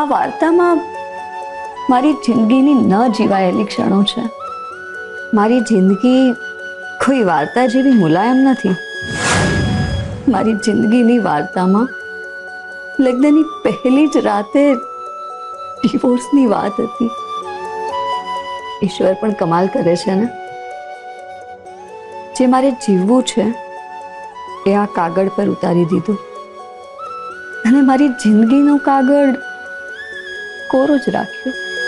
આ વાર્તામાં મારી જિંદગીની ન જીવાયેલી ક્ષણો છે. મારી જિંદગી કોઈ વાર્તા જેવી મુલાયમ નથી. મારી જિંદગીની વાર્તામાં લગ્નની પહેલી જ રાતે ડિવોર્સની વાત હતી. ઈશ્વર પણ કમાલ કરે છે ને? જે મારે જીવવું છે, એ આ કાગળ પર ઉતારી દીધું. અને મારી જિંદગીનો કાગળ કોરો જ રાખ્યો.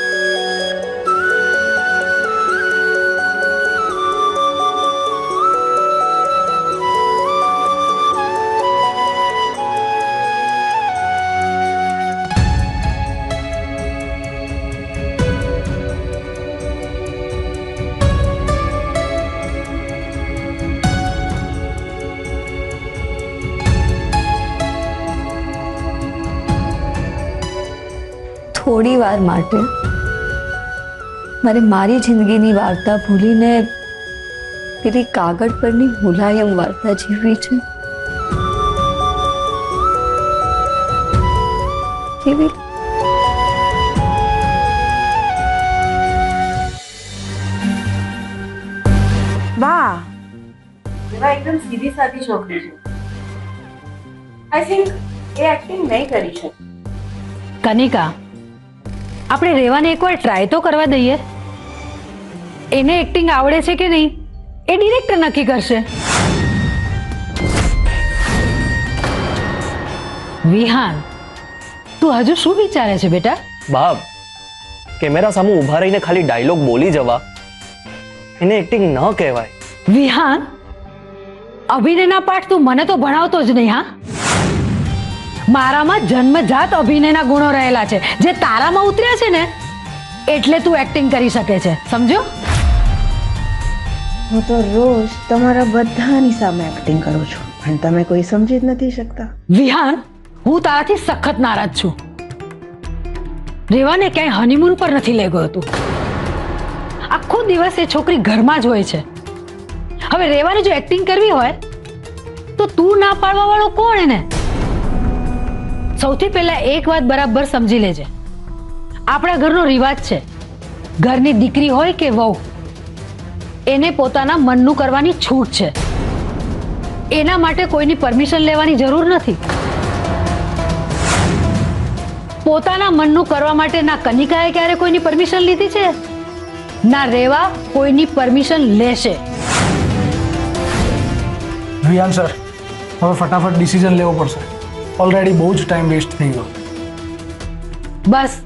થોડી વાર માટે મારે મારી જિંદગીની વાર્તા ભૂલીને પેલી કાગળ પરની મુલાયમ વાર્તા જીવવી છે કેવી વાહ એવા એકદમ સીધી સાદી છોકરી છે આઈ થિંક એ એક્ટિંગ નહીં કરી શકે કનિકા આપણે રેવાને એકવાર ટ્રાય તો કરવા દઈએ એને એક્ટિંગ આવડે છે કે નહીં એ ડિરેક્ટર નક્કી કરશે વિહાન તું હજુ શું વિચારે છે બેટા બાપ કેમેરા સામે ઊભા રહીને ખાલી ડાયલોગ બોલી જવા એને એક્ટિંગ ન કહેવાય વિહાન અભિનયના પાઠ તું મને તો ભણાવતો જ નહીં હા મારામાં જન્મજાત અભિનયના ગુણો રહેલા છે જે તારામાં ઉતર્યા છે ને એટલે તું એક્ટિંગ કરી શકે છે સમજો હું તો રોજ તમારા બધાની સામે એક્ટિંગ કરું છું પણ તમે કોઈ સમજી જ નથી શકતા વિહાન હું તારાથી સખત નારાજ છું રેવાને ક્યાંય હનીમૂન પર નથી લઈ ગયો તું આખો દિવસ એ છોકરી ઘરમાં જ હોય છે હવે રેવાને જો એક્ટિંગ કરવી હોય તો તું ના પાડવા વાળો કોણ એને સૌથી પહેલા એક વાત બરાબર સમજી લેજે. આપણા ઘરનો રિવાજ છે, ઘરની દીકરી હોય કે વહુ, એને પોતાના મનનું કરવાની છૂટ છે. એના માટે કોઈની પરમિશન લેવાની જરૂર નથી. પોતાના મનનું કરવા માટે ના કનિકાએ ક્યારે કોઈની પરમિશન લીધી છે? ના રેવા કોઈની પરમિશન લેશે. રિયાન સર, હવે ફટાફટ ડિસિઝન લેવો પડશે. ઓલરેડી બહુ જ ટાઈમ વેસ્ટ થઈ ગયો બસ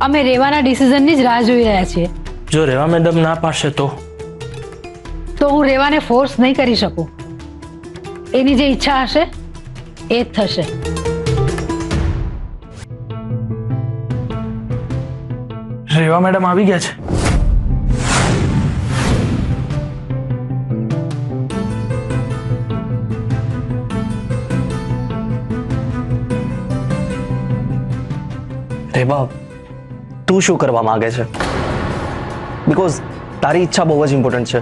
અમે રેવાના ડિસિઝનની જ રાહ જોઈ રહ્યા છીએ જો રેવા મેડમ ના પાડશે તો તો હું રેવાને ફોર્સ નહીં કરી શકું એની જે ઈચ્છા હશે એ જ થશે રેવા મેડમ આવી ગયા છે રેવા તું શું કરવા માંગે છે બીકોઝ તારી ઈચ્છા બહુ જ ઇમ્પોર્ટન્ટ છે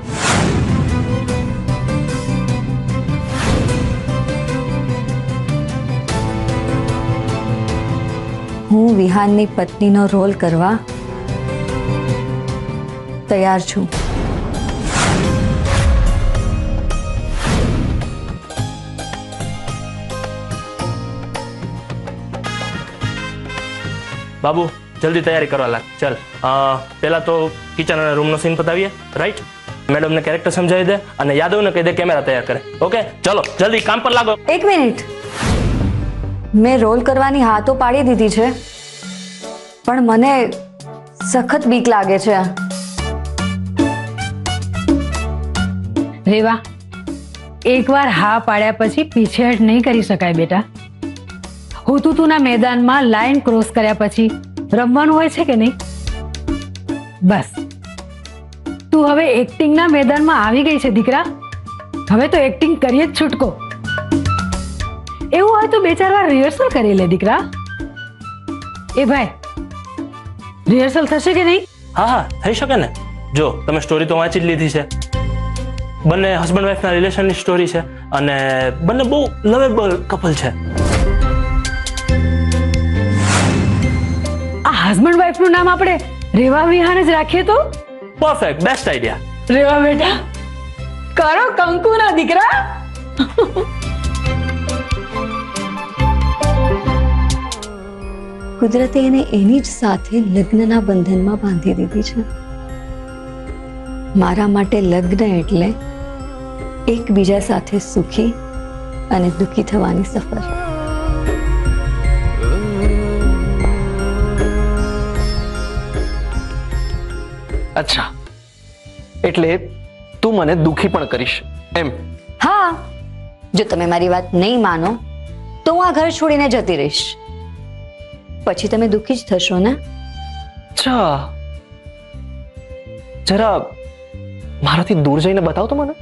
હું વિહાનની પત્નીનો રોલ કરવા તૈયાર છું બાબુ જલ્દી તૈયારી કરવા લાગ ચાલ અ, પહેલા તો કિચન અને રૂમનો સીન પતાવીએ રાઈટ મેડમને કેરેક્ટર સમજાવી દે અને યાદવને કહી દે કેમેરા તૈયાર કરે ઓકે ચલો જલ્દી કામ પર લાગો એક મિનિટ મેં રોલ કરવાની હા તો પાડી દીધી છે પણ મને સખત બીક લાગે છે રેવા એકવાર હા પાડ્યા પછી પીછેહટ નહીં કરી શકાય બેટા હુતુતુના મેદાનમાં લાઈન ક્રોસ કર્યા પછી રમવાનું હોય છે કે નહીં બસ તું હવે એક્ટિંગના મેદાનમાં આવી ગઈ છે દીકરા હવે તો એક્ટિંગ કરીએ જ છૂટકો એવું હોય તો બે ચાર વાર રિહર્સલ કરી લે દીકરા એ ભાઈ રિહર્સલ થશે કે નહીં હા હા થઈ શકે ને જો તમે સ્ટોરી તો વાંચી જ લીધી છે બંને હસબન્ડ વાઈફના રિલેશનની સ્ટોરી છે અને બંને બહુ લવેબલ કપલ છે હસબન્ડ વાઈફ નું નામ આપણે રેવા વિહાન જ રાખીએ તો પરફેક્ટ બેસ્ટ આઈડિયા રેવા બેટા કરો કંકુના દીકરા કુદરતે એને એની જ સાથે લગ્નના બંધનમાં બાંધી દીધી છે મારા માટે લગ્ન એટલે એકબીજા સાથે સુખી અને દુઃખી થવાની સફર અચ્છા એટલે તું મને દુખી પણ કરીશ એમ હા જો તમે મારી વાત નહીં માનો તો હું આ ઘર છોડીને જતી રહીશ પછી તમે દુઃખી જ થશો ને અચ્છા જરા મારાથી દૂર જઈને બતાવ તો મને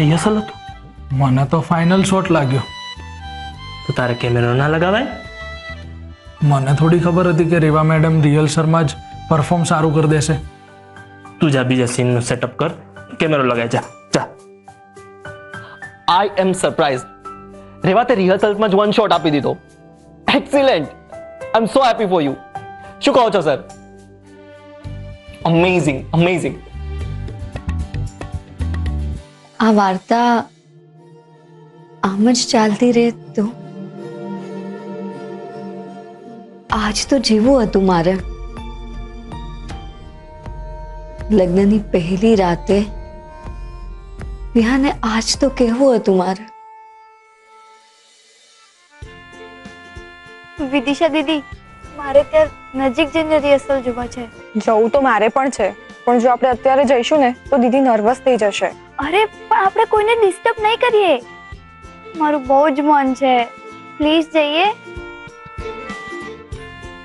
આ રિહર્સલ હતું મને તો ફાઇનલ શોટ લાગ્યો તો તારે કેમેરો ના લગાવાય મને થોડી ખબર હતી કે રેવા મેડમ રિહર્સલમાં જ પરફોર્મ સારું કરી દેશે તું જા બીજા સીનનું સેટઅપ કર કેમેરો લગાય જા જા આઈ એમ સરપ્રાઇઝ રેવા તે રિહર્સલ્સમાં જ વન શોટ આપી દીધો excellent I am so happy for you શું કહો છો સર અમેઝિંગ અમેઝિંગ આ વાર્તા આમ જ ચાલતી રહે તો આજ તો જીવવું હતું મારે લગ્નની પહેલી રાતે વિહાને આજ તો કહેવું હતું મારે વિદિશા દીદી મારે ત્યાં નજીક જઈને રિહર્સલ જોવા છે જવું તો મારે પણ છે પણ જો આપણે અત્યારે જઈશું ને તો દીદી નર્વસ થઈ જશે અરે પણ આપણે કોઈને ડિસ્ટર્બ નહીં કરીએ મારું બહુ જ મન છે પ્લીઝ જઈએ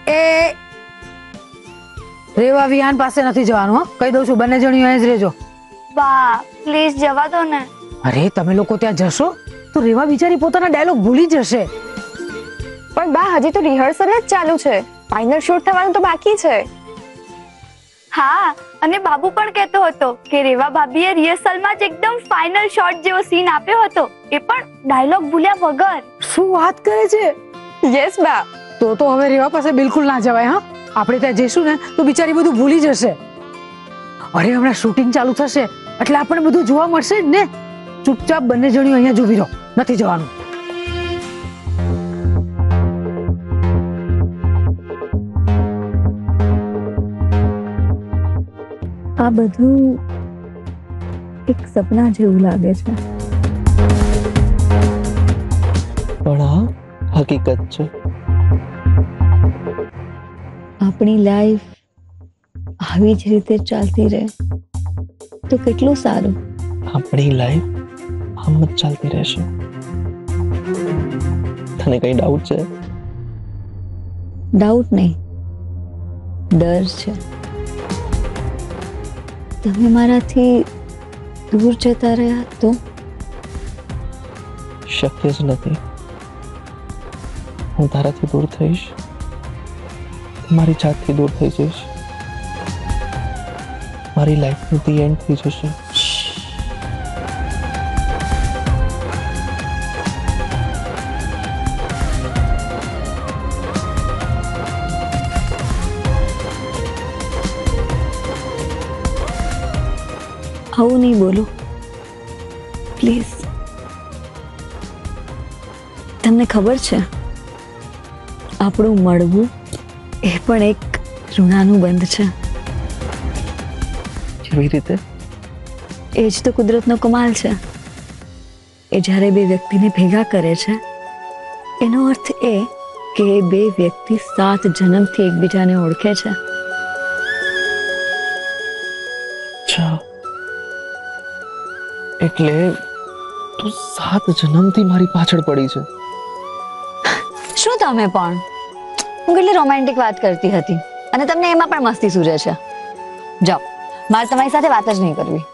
એ રેવા વિહાન પાસે નથી જવાનું હો કહી દઉં છું બંને જણીઓ અહીં જ રહેજો બા પ્લીઝ જવા દો ને અરે તમે લોકો ત્યાં જશો તો રેવા બિચારી પોતાના ડાયલોગ ભૂલી જશે પણ બા હજી તો રિહર્સલ જ ચાલુ છે ફાઇનલ શૂટ થવાનું તો બાકી છે હા અને બાબુ પણ કહેતો હતો કે રેવા ભાભીએ રિહર્સલમાં જ એકદમ ફાઇનલ શોટ જેવો સીન આપ્યો હતો એ પણ ડાયલોગ ભૂલ્યા વગર શું વાત કરે છે યસ બા તો તો હવે રેવા પાસે બિલકુલ ના જવાય હા આપણે ત્યાં જઈશું ને તો બિચારી બધું ભૂલી જશે અરે હમણાં શૂટિંગ ચાલુ થશે એટલે આપણને બધું જોવા મળશે જ ને ચૂપચાપ બંને જણીઓ અહીંયા જ ઊભી રહો નથી જવાનું આ બધું એક સપના જેવું લાગે છે પણ આ હકીકત છે આપણી લાઈફ આવી જ રીતે ચાલતી રહે તો કેટલું સારું આપણી લાઈફ આમ જ ચાલતી રહેશે તને કઈ ડાઉટ છે ડાઉટ નહીં ડર છે તમે મારાથી દૂર જતા રહ્યા તો શક્ય જ નથી હું તારાથી દૂર થઈશ મારી જાતથી દૂર થઈ જઈશ મારી લાઈફનું ધી એન્ડ થઈ જશે આવું નહીં બોલો પ્લીઝ તમને ખબર છે આપણું મળવું એ પણ એક ઋણાનું બંધ છે કેવી રીતે એ જ તો કુદરતનો કમાલ છે એ જ્યારે બે વ્યક્તિને ભેગા કરે છે એનો અર્થ એ કે એ બે વ્યક્તિ સાત જન્મથી એકબીજાને ઓળખે છે એટલે તું સાત જન્મથી મારી પાછળ પડી છે. શું તમે પણ? હું કેટલી રોમેન્ટિક વાત કરતી હતી. અને તમને એમાં પણ મસ્તી સૂજે છે. જાઓ, મારે તમારી સાથે વાત જ નહીં કરવી.